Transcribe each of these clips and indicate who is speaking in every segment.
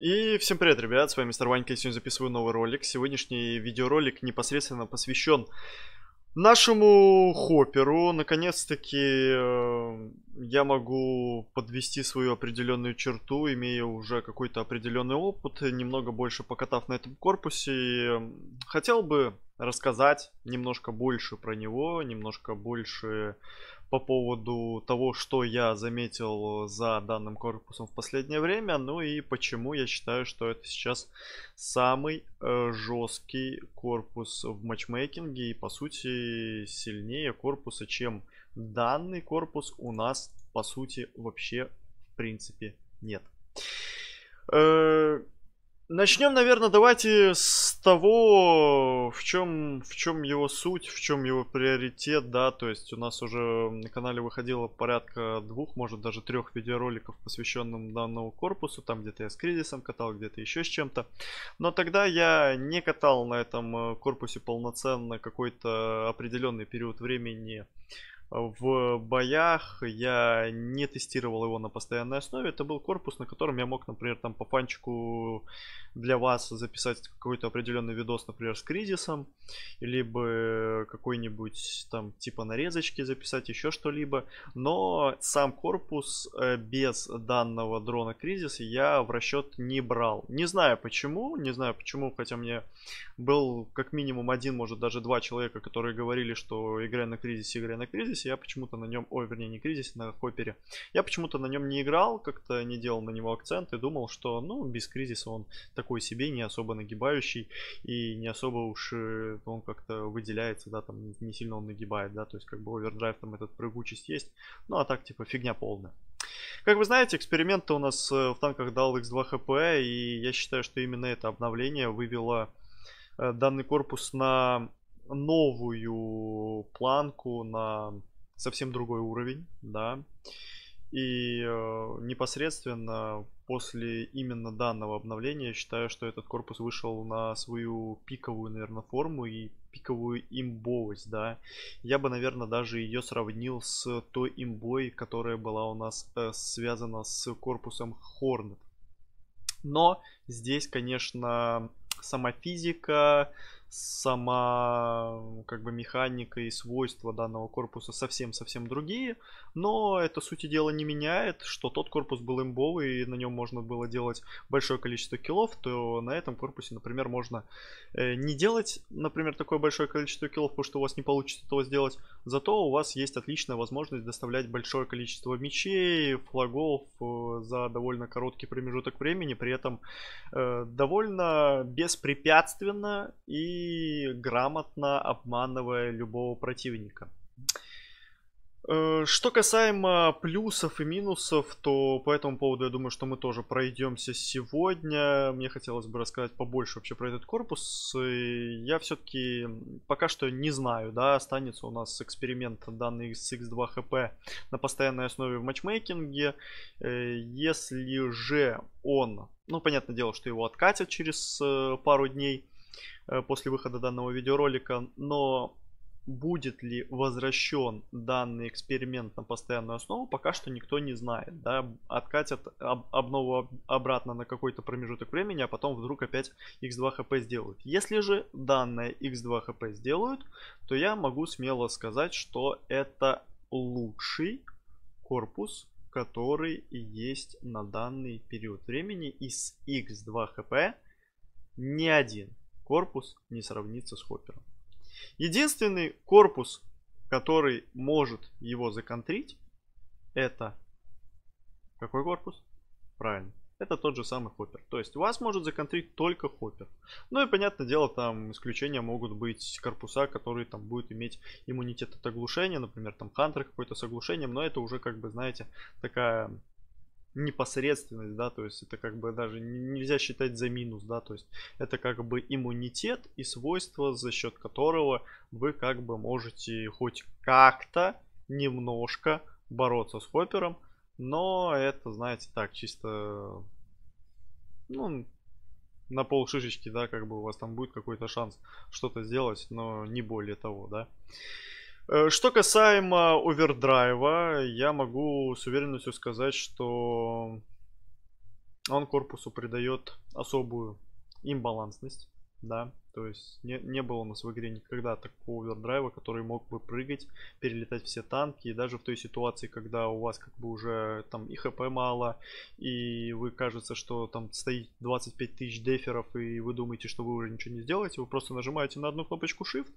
Speaker 1: И всем привет, ребят, с вами Мистер Ванька, я сегодня записываю новый ролик. Сегодняшний видеоролик непосредственно посвящен нашему хопперу. Наконец-таки э, я могу подвести свою определенную черту, имея уже какой-то определенный опыт, немного больше покатав на этом корпусе. Хотел бы рассказать немножко больше про него, немножко больше по поводу того, что я заметил за данным корпусом в последнее время, ну и почему я считаю, что это сейчас самый э, жесткий корпус в матчмейкинге и по сути сильнее корпуса, чем данный корпус у нас по сути вообще в принципе нет. Э, Начнем, наверное, давайте с того, в чем, в чем его суть, в чем его приоритет, да, то есть у нас уже на канале выходило порядка двух, может даже трех видеороликов, посвященным данному корпусу, там где-то я с кризисом катал, где-то еще с чем-то, но тогда я не катал на этом э, корпусе полноценно какой-то определенный период времени, в боях я не тестировал его на постоянной основе. Это был корпус, на котором я мог, например, там по фанчику для вас записать какой-то определенный видос, например, с кризисом, либо какой-нибудь там типа нарезочки записать, еще что-либо. Но сам корпус э, без данного дрона кризис я в расчет не брал. Не знаю почему, не знаю почему, хотя мне был как минимум один, может даже два человека, которые говорили, что играя на кризисе, играя на кризисе, я почему-то на нем, ой, вернее, не кризисе, на хоппере, я почему-то на нем не играл, как-то не делал на него акцент и думал, что, ну, без кризиса он такой себе, не особо нагибающий и не особо уж э, он как-то выделяется, да, там не сильно он нагибает, да, то есть как бы овердрайв там этот прыгучесть есть, ну, а так, типа, фигня полная. Как вы знаете, эксперимент у нас э, в танках дал x2 хп, и я считаю, что именно это обновление вывело Э, данный корпус на новую планку, на совсем другой уровень, да. И э, непосредственно после именно данного обновления я считаю, что этот корпус вышел на свою пиковую, наверное, форму и пиковую имбовость, да. Я бы, наверное, даже ее сравнил с той имбой, которая была у нас э, связана с корпусом Hornet. Но здесь, конечно, сама физика, сама как бы механика и свойства данного корпуса совсем-совсем другие, но это сути дела не меняет, что тот корпус был имбовый и на нем можно было делать большое количество киллов, то на этом корпусе, например, можно э, не делать, например, такое большое количество киллов, потому что у вас не получится этого сделать, зато у вас есть отличная возможность доставлять большое количество мечей, флагов э, за довольно короткий промежуток времени, при этом э, довольно беспрепятственно и грамотно обманывая любого противника. Э, что касаемо плюсов и минусов, то по этому поводу я думаю, что мы тоже пройдемся сегодня. Мне хотелось бы рассказать побольше вообще про этот корпус. Я все-таки пока что не знаю, да, останется у нас эксперимент данный с X2 HP на постоянной основе в матчмейкинге. Э, если же он, ну, понятное дело, что его откатят через э, пару дней, после выхода данного видеоролика, но будет ли возвращен данный эксперимент на постоянную основу, пока что никто не знает. Да? Откатят об, обнову обратно на какой-то промежуток времени, а потом вдруг опять x2 hp сделают. Если же данное x2 hp сделают, то я могу смело сказать, что это лучший корпус, который есть на данный период времени. из x2 hp не один корпус не сравнится с хоппером. Единственный корпус, который может его законтрить, это какой корпус? Правильно. Это тот же самый хоппер. То есть вас может законтрить только хоппер. Ну и понятное дело, там исключения могут быть корпуса, которые там будут иметь иммунитет от оглушения. Например, там хантер какой-то с оглушением. Но это уже как бы, знаете, такая непосредственность, да, то есть это как бы даже нельзя считать за минус, да, то есть это как бы иммунитет и свойство, за счет которого вы как бы можете хоть как-то немножко бороться с хоппером, но это, знаете, так, чисто, ну, на пол шишечки, да, как бы у вас там будет какой-то шанс что-то сделать, но не более того, да. Э, что касаемо овердрайва, я могу с уверенностью сказать, что он корпусу придает особую имбалансность, да, то есть не, не было у нас в игре никогда такого овердрайва, который мог бы прыгать, перелетать все танки, и даже в той ситуации, когда у вас как бы уже там и хп мало, и вы кажется, что там стоит 25 тысяч деферов, и вы думаете, что вы уже ничего не сделаете, вы просто нажимаете на одну кнопочку Shift,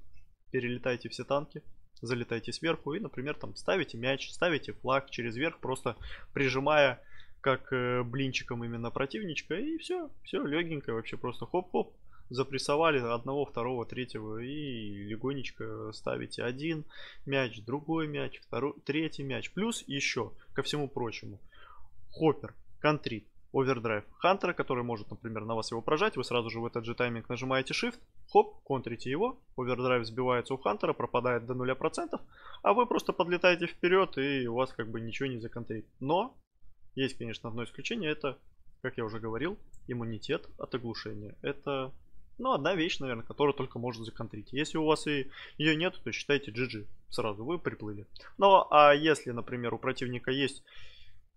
Speaker 1: перелетаете все танки, залетаете сверху и, например, там ставите мяч, ставите флаг через верх, просто прижимая как э, блинчиком именно противничка, и все, все легенько вообще просто хоп-хоп, запрессовали одного, второго, третьего и легонечко ставите один мяч, другой мяч, второй, третий мяч. Плюс еще, ко всему прочему, хоппер, контрит, овердрайв хантера, который может, например, на вас его прожать, вы сразу же в этот же тайминг нажимаете Shift, хоп, контрите его, овердрайв сбивается у хантера, пропадает до 0%, а вы просто подлетаете вперед и у вас как бы ничего не законтрит. Но есть, конечно, одно исключение, это, как я уже говорил, иммунитет от оглушения. Это, ну, одна вещь, наверное, которая только может законтрить. Если у вас и ее нет, то считайте GG. Сразу вы приплыли. Ну, а если, например, у противника есть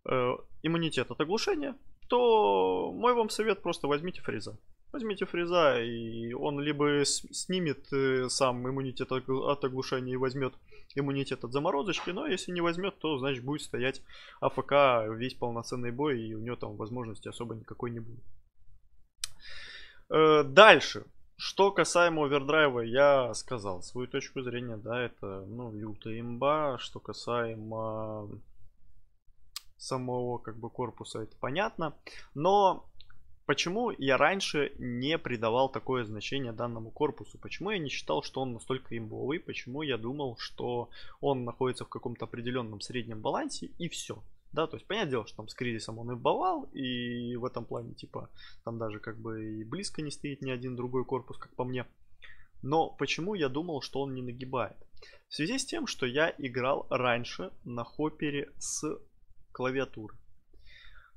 Speaker 1: э, иммунитет от оглушения, то мой вам совет просто возьмите фриза. Возьмите фриза, и он либо снимет э, сам иммунитет от оглушения и возьмет иммунитет от заморозочки, но если не возьмет, то значит будет стоять АФК весь полноценный бой, и у него там возможности особо никакой не будет. Э, дальше. Что касаемо овердрайва, я сказал свою точку зрения, да, это, ну, лютая имба. Что касаемо самого, как бы, корпуса, это понятно. Но Почему я раньше не придавал такое значение данному корпусу? Почему я не считал, что он настолько имбовый? Почему я думал, что он находится в каком-то определенном среднем балансе и все? Да, то есть, понятное дело, что там с кризисом он и бывал, и в этом плане, типа, там даже как бы и близко не стоит ни один другой корпус, как по мне. Но почему я думал, что он не нагибает? В связи с тем, что я играл раньше на хоппере с клавиатуры.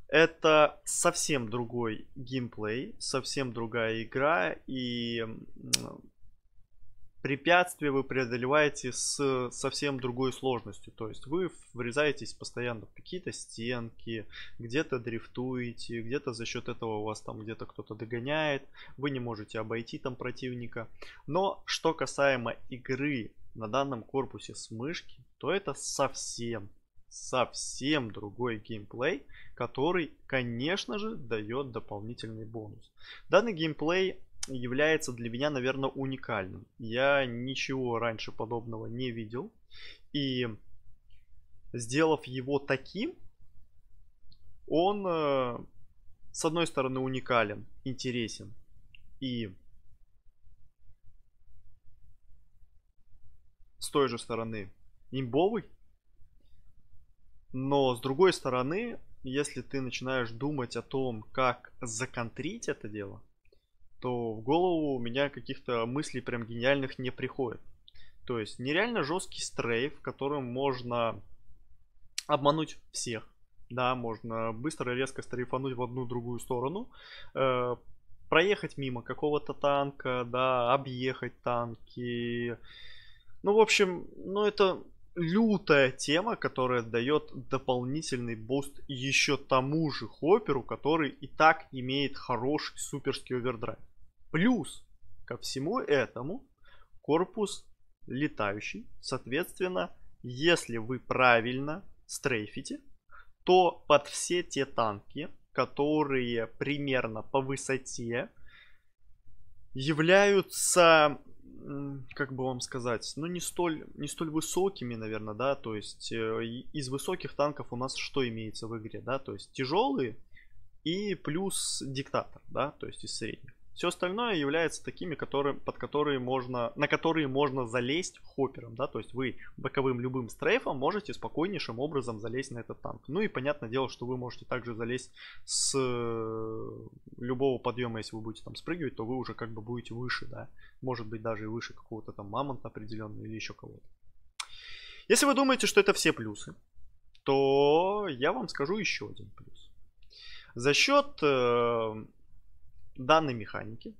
Speaker 1: Это совсем другой геймплей, совсем другая игра, и препятствия вы преодолеваете с совсем другой сложностью. То есть вы врезаетесь постоянно в какие-то стенки, где-то дрифтуете, где-то за счет этого у вас там где-то кто-то догоняет, вы не можете обойти там противника. Но что касаемо игры на данном корпусе с мышки, то это совсем совсем другой геймплей, который, конечно же, дает дополнительный бонус. Данный геймплей является для меня, наверное, уникальным. Я ничего раньше подобного не видел. И сделав его таким, он, э, с одной стороны, уникален, интересен и с той же стороны имбовый, но с другой стороны, если ты начинаешь думать о том, как законтрить это дело, то в голову у меня каких-то мыслей прям гениальных не приходит. То есть нереально жесткий стрейф, которым можно обмануть всех. Да, можно быстро и резко стрейфануть в одну другую сторону, э, проехать мимо какого-то танка, да, объехать танки. Ну, в общем, ну это лютая тема, которая дает дополнительный буст еще тому же Хопперу, который и так имеет хороший суперский овердрайв. Плюс ко всему этому корпус летающий. Соответственно, если вы правильно стрейфите, то под все те танки, которые примерно по высоте являются как бы вам сказать, ну не столь, не столь высокими, наверное, да, то есть э, из высоких танков у нас что имеется в игре, да, то есть тяжелые и плюс диктатор, да, то есть из средних. Все остальное является такими, которые, под которые можно, на которые можно залезть хоппером, да, то есть вы боковым любым стрейфом можете спокойнейшим образом залезть на этот танк. Ну и понятное дело, что вы можете также залезть с любого подъема, если вы будете там спрыгивать, то вы уже как бы будете выше, да, может быть даже и выше какого-то там мамонта определенного или еще кого-то. Если вы думаете, что это все плюсы, то я вам скажу еще один плюс. За счет э, данной механики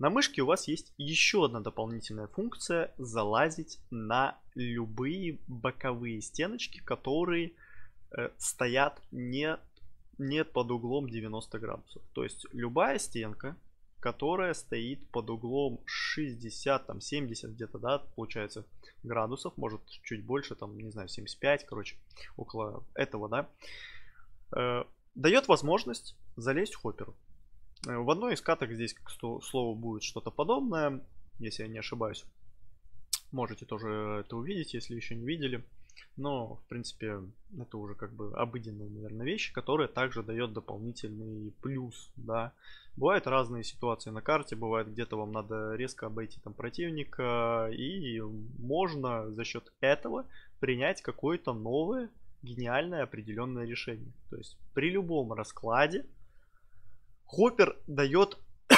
Speaker 1: на мышке у вас есть еще одна дополнительная функция залазить на любые боковые стеночки, которые э, стоят не нет под углом 90 градусов. То есть любая стенка, которая стоит под углом 60, там 70 где-то, да, получается, градусов, может чуть больше, там, не знаю, 75, короче, около этого, да, э, дает возможность залезть хопперу. Э, в одной из каток здесь, к слову, будет что-то подобное, если я не ошибаюсь. Можете тоже это увидеть, если еще не видели. Но, в принципе, это уже как бы обыденные, наверное, вещи, которые также дает дополнительный плюс, да. Бывают разные ситуации на карте, бывает где-то вам надо резко обойти там противника, и можно за счет этого принять какое-то новое, гениальное определенное решение. То есть при любом раскладе Хоппер дает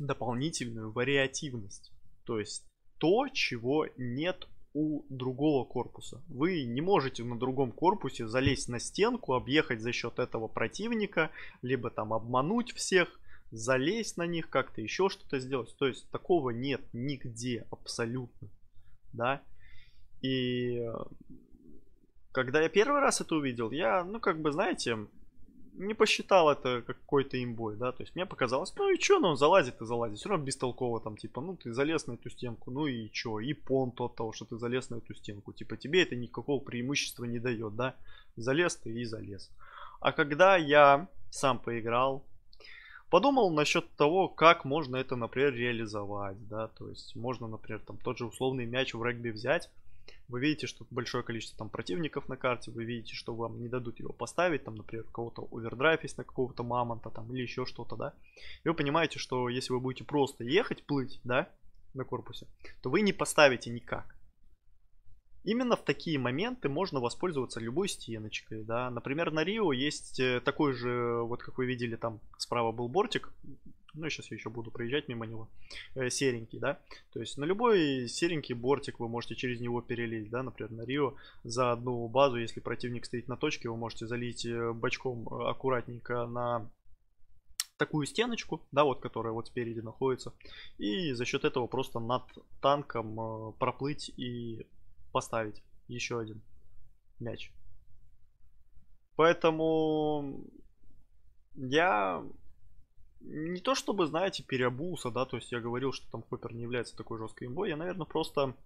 Speaker 1: дополнительную вариативность. То есть то, чего нет у другого корпуса. Вы не можете на другом корпусе залезть на стенку, объехать за счет этого противника, либо там обмануть всех, залезть на них, как-то еще что-то сделать. То есть такого нет нигде абсолютно. Да? И когда я первый раз это увидел, я, ну как бы, знаете, не посчитал это какой-то имбой, да, то есть мне показалось, ну и чё, ну он залазит и залазит, все равно бестолково там, типа, ну ты залез на эту стенку, ну и чё, и понт от того, что ты залез на эту стенку, типа тебе это никакого преимущества не дает, да, залез ты и залез. А когда я сам поиграл, подумал насчет того, как можно это, например, реализовать, да, то есть можно, например, там тот же условный мяч в регби взять, вы видите, что большое количество там противников на карте, вы видите, что вам не дадут его поставить, там, например, кого-то овердрайв есть на какого-то мамонта, там, или еще что-то, да. И вы понимаете, что если вы будете просто ехать, плыть, да, на корпусе, то вы не поставите никак. Именно в такие моменты можно воспользоваться любой стеночкой, да. Например, на Рио есть э, такой же, вот как вы видели, там справа был бортик, ну, сейчас я еще буду проезжать мимо него, э, серенький, да, то есть на любой серенький бортик вы можете через него перелезть, да, например, на Рио. За одну базу, если противник стоит на точке, вы можете залить э, бочком э, аккуратненько на такую стеночку, да, вот которая вот спереди находится, и за счет этого просто над танком проплыть и поставить еще один мяч. Поэтому я не то чтобы, знаете, переобулся, да, то есть я говорил, что там Хоппер не является такой жесткой имбой, я, наверное, просто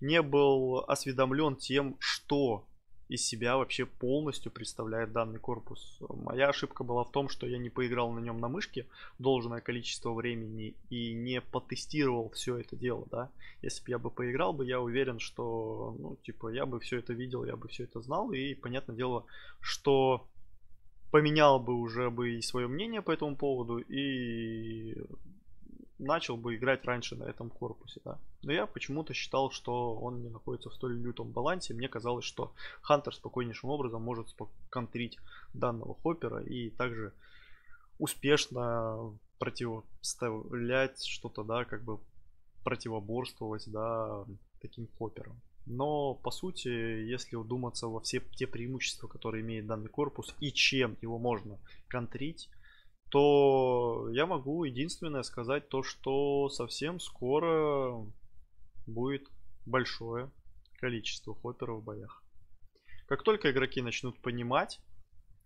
Speaker 1: не был осведомлен тем, что из себя вообще полностью представляет данный корпус. Моя ошибка была в том, что я не поиграл на нем на мышке должное количество времени и не потестировал все это дело, да. Если бы я бы поиграл бы, я уверен, что, ну, типа, я бы все это видел, я бы все это знал, и понятное дело, что поменял бы уже бы и свое мнение по этому поводу и начал бы играть раньше на этом корпусе, да. Но я почему-то считал, что он не находится в столь лютом балансе. Мне казалось, что Хантер спокойнейшим образом может контрить данного хоппера и также успешно противоставлять что-то, да, как бы противоборствовать, да, таким хопперам. Но, по сути, если удуматься во все те преимущества, которые имеет данный корпус и чем его можно контрить, то я могу единственное сказать то, что совсем скоро будет большое количество хопперов в боях. Как только игроки начнут понимать,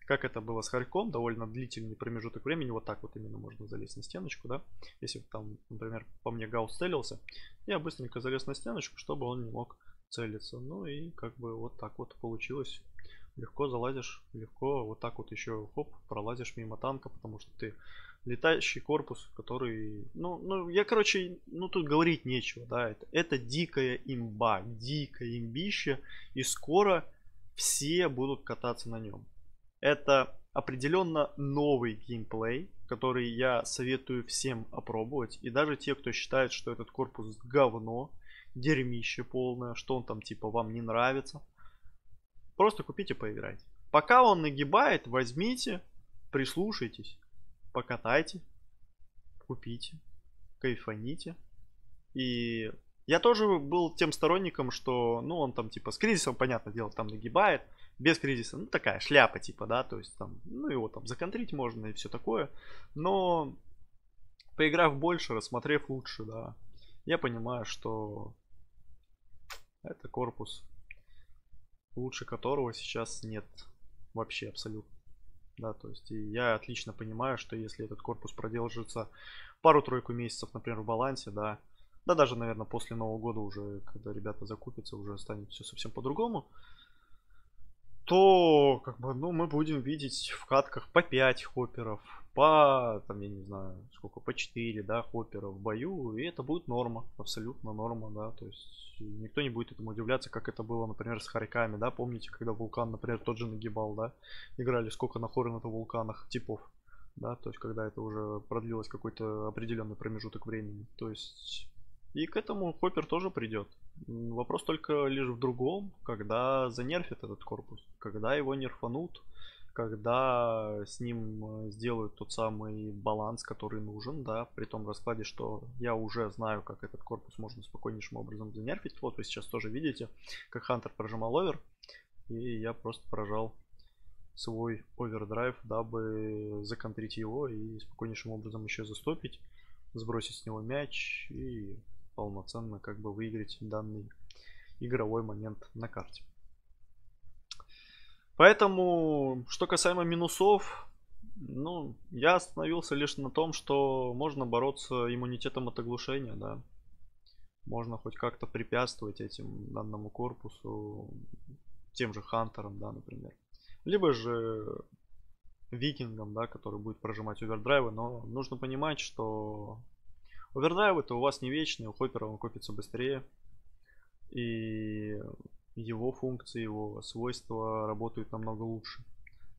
Speaker 1: как это было с Харьком, довольно длительный промежуток времени, вот так вот именно можно залезть на стеночку, да, если там, например, по мне Гаус целился, я быстренько залез на стеночку, чтобы он не мог целиться. Ну и как бы вот так вот получилось. Легко залазишь, легко вот так вот еще хоп, пролазишь мимо танка, потому что ты летающий корпус, который, ну, ну, я, короче, ну, тут говорить нечего, да, это, это дикая имба, дикое имбище, и скоро все будут кататься на нем. Это определенно новый геймплей, который я советую всем опробовать, и даже те, кто считает, что этот корпус говно, дерьмище полное, что он там типа вам не нравится. Просто купите поиграйте. Пока он нагибает, возьмите, прислушайтесь, покатайте, купите, кайфаните. И я тоже был тем сторонником, что, ну, он там, типа, с кризисом, понятное дело, там нагибает, без кризиса, ну, такая шляпа, типа, да, то есть там, ну, его там законтрить можно и все такое, но поиграв больше, рассмотрев лучше, да, я понимаю, что это корпус, лучше которого сейчас нет вообще абсолютно. Да, то есть и я отлично понимаю, что если этот корпус продержится пару-тройку месяцев, например, в балансе, да, да даже, наверное, после Нового года уже, когда ребята закупятся, уже станет все совсем по-другому, то, как бы, ну, мы будем видеть в катках по 5 хопперов, по, там, я не знаю, сколько, по 4, да, хоппера в бою, и это будет норма, абсолютно норма, да, то есть никто не будет этому удивляться, как это было, например, с Хариками, да, помните, когда вулкан, например, тот же нагибал, да, играли сколько на хоры на вулканах типов, да, то есть когда это уже продлилось какой-то определенный промежуток времени, то есть и к этому Хоппер тоже придет. Вопрос только лишь в другом, когда занерфит этот корпус, когда его нерфанут, когда с ним э, сделают тот самый баланс, который нужен, да, при том раскладе, что я уже знаю, как этот корпус можно спокойнейшим образом занерфить. Вот вы сейчас тоже видите, как Хантер прожимал овер, и я просто прожал свой овердрайв, дабы законтрить его и спокойнейшим образом еще застопить, сбросить с него мяч и полноценно как бы выиграть данный игровой момент на карте. Поэтому, что касаемо минусов, ну, я остановился лишь на том, что можно бороться иммунитетом от оглушения, да. Можно хоть как-то препятствовать этим данному корпусу, тем же Хантерам, да, например. Либо же Викингом, да, который будет прожимать овердрайвы, но нужно понимать, что овердрайвы-то у вас не вечные, у Хоппера он копится быстрее. И его функции, его свойства работают намного лучше.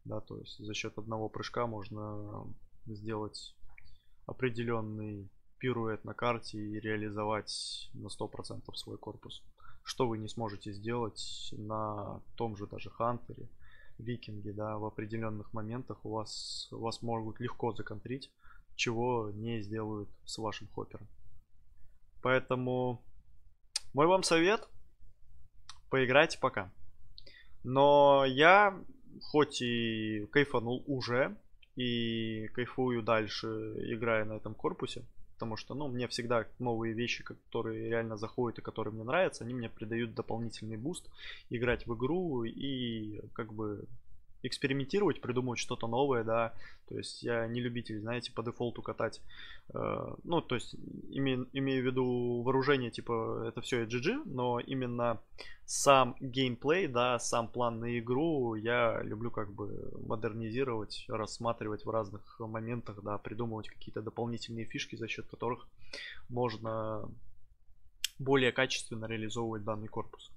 Speaker 1: Да, то есть за счет одного прыжка можно сделать определенный пируэт на карте и реализовать на 100% свой корпус. Что вы не сможете сделать на том же даже Хантере, Викинге, да, в определенных моментах у вас, вас могут легко законтрить, чего не сделают с вашим хоппером. Поэтому мой вам совет – поиграйте пока. Но я, хоть и кайфанул уже, и кайфую дальше, играя на этом корпусе, потому что, ну, мне всегда новые вещи, которые реально заходят и которые мне нравятся, они мне придают дополнительный буст, играть в игру и как бы экспериментировать, придумывать что-то новое, да. То есть я не любитель, знаете, по дефолту катать. Э, ну, то есть име, имею в виду вооружение, типа это все GG, но именно сам геймплей, да, сам план на игру я люблю как бы модернизировать, рассматривать в разных моментах, да, придумывать какие-то дополнительные фишки, за счет которых можно более качественно реализовывать данный корпус.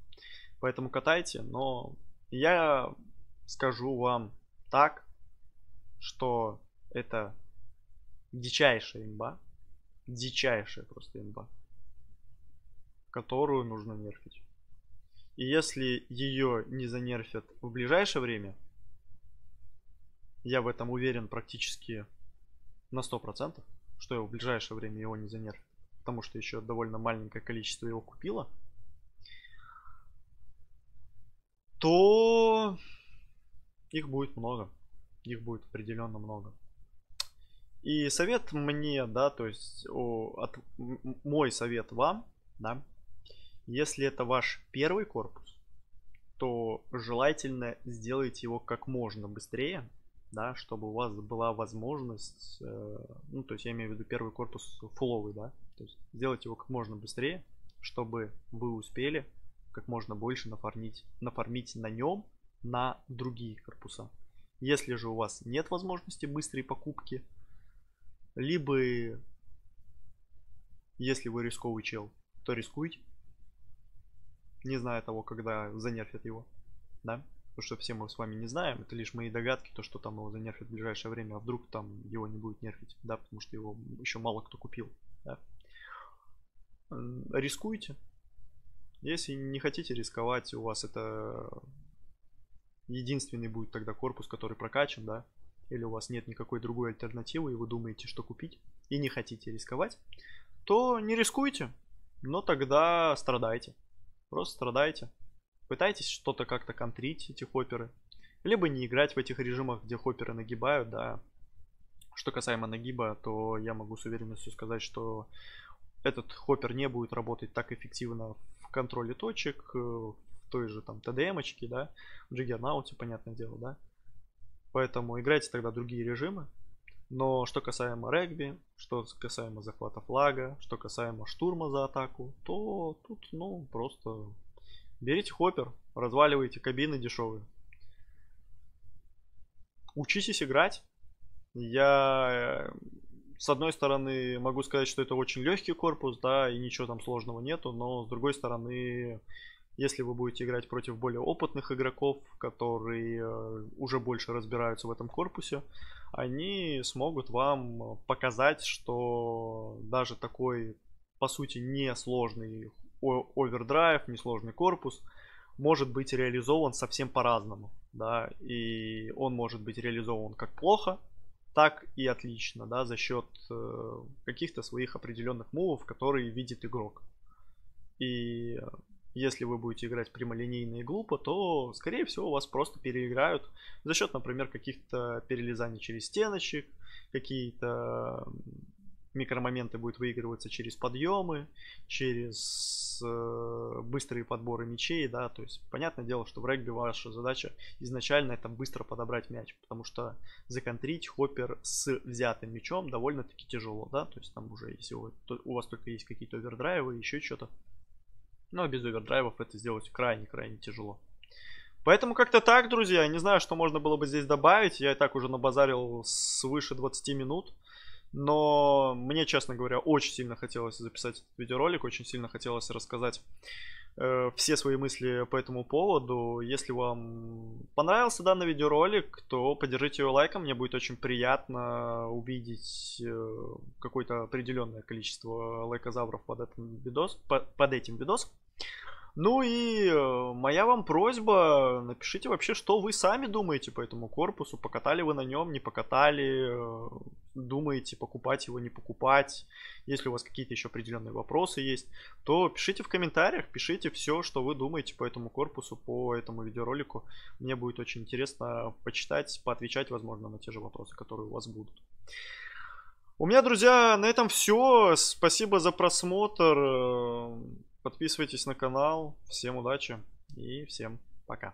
Speaker 1: Поэтому катайте, но я скажу вам так, что это дичайшая имба. Дичайшая просто имба. Которую нужно нерфить. И если ее не занерфят в ближайшее время, я в этом уверен практически на 100%, что в ближайшее время его не занерфят. Потому что еще довольно маленькое количество его купило. То их будет много. Их будет определенно много. И совет мне, да, то есть о, от, мой совет вам, да, если это ваш первый корпус, то желательно сделайте его как можно быстрее, да, чтобы у вас была возможность, э, ну, то есть я имею в виду первый корпус фуловый, да, то есть сделайте его как можно быстрее, чтобы вы успели как можно больше нафармить, нафармить на нем на другие корпуса. Если же у вас нет возможности быстрой покупки, либо если вы рисковый чел, то рискуйте. Не зная того, когда занерфят его. Да? Потому что все мы с вами не знаем. Это лишь мои догадки, то, что там его занерфят в ближайшее время, а вдруг там его не будет нерфить. Да, потому что его еще мало кто купил. Да? Рискуйте. Если не хотите рисковать, у вас это единственный будет тогда корпус, который прокачан, да, или у вас нет никакой другой альтернативы, и вы думаете, что купить, и не хотите рисковать, то не рискуйте, но тогда страдайте. Просто страдайте. Пытайтесь что-то как-то контрить, эти хопперы. Либо не играть в этих режимах, где хопперы нагибают, да. Что касаемо нагиба, то я могу с уверенностью сказать, что этот хоппер не будет работать так эффективно в контроле точек, э, той же там TDM-очке, да, в Джиггернауте, понятное дело, да. Поэтому играйте тогда другие режимы. Но что касаемо регби, что касаемо захвата флага, что касаемо штурма за атаку, то тут, ну, просто берите хоппер, разваливайте кабины дешевые. Учитесь играть. Я, э, с одной стороны, могу сказать, что это очень легкий корпус, да, и ничего там сложного нету, но с другой стороны, если вы будете играть против более опытных игроков, которые э, уже больше разбираются в этом корпусе, они смогут вам показать, что даже такой, по сути, несложный овердрайв, несложный корпус может быть реализован совсем по-разному, да, и он может быть реализован как плохо, так и отлично, да, за счет э, каких-то своих определенных мувов, которые видит игрок. И если вы будете играть прямолинейно и глупо, то, скорее всего, вас просто переиграют за счет, например, каких-то перелезаний через стеночек, какие-то микромоменты будут выигрываться через подъемы, через э, быстрые подборы мячей, да, то есть понятное дело, что в регби ваша задача изначально это быстро подобрать мяч, потому что законтрить хоппер с взятым мячом довольно-таки тяжело, да, то есть там уже если у, вас только есть какие-то овердрайвы, еще что-то, но без овердрайвов это сделать крайне-крайне тяжело. Поэтому как-то так, друзья. Не знаю, что можно было бы здесь добавить. Я и так уже набазарил свыше 20 минут. Но мне, честно говоря, очень сильно хотелось записать этот видеоролик. Очень сильно хотелось рассказать э, все свои мысли по этому поводу. Если вам понравился данный видеоролик, то поддержите его лайком. Мне будет очень приятно увидеть э, какое-то определенное количество лайкозавров под этим, видос, под, под этим видосом. Ну и э, моя вам просьба, напишите вообще, что вы сами думаете по этому корпусу, покатали вы на нем, не покатали, э, думаете покупать его, не покупать, если у вас какие-то еще определенные вопросы есть, то пишите в комментариях, пишите все, что вы думаете по этому корпусу, по этому видеоролику. Мне будет очень интересно почитать, поотвечать, возможно, на те же вопросы, которые у вас будут. У меня, друзья, на этом все. Спасибо за просмотр. Подписывайтесь на канал. Всем удачи и всем пока.